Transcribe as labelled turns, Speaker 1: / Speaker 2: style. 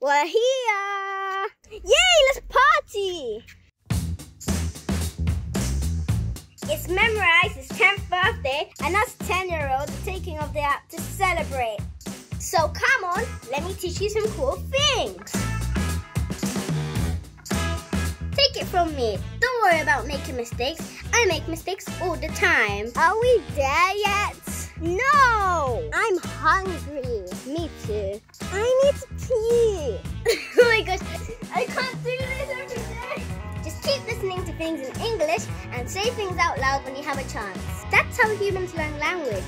Speaker 1: We're here! Yay, let's party! It's Memrise's 10th birthday and us 10 year olds are taking off the app to celebrate. So come on, let me teach you some cool things. Take it from me, don't worry about making mistakes. I make mistakes all the time. Are we there yet? No! I'm hungry. Me too. Need to pee. oh my gosh, I can't do this every day. Just keep listening to things in English and say things out loud when you have a chance. That's how humans learn language?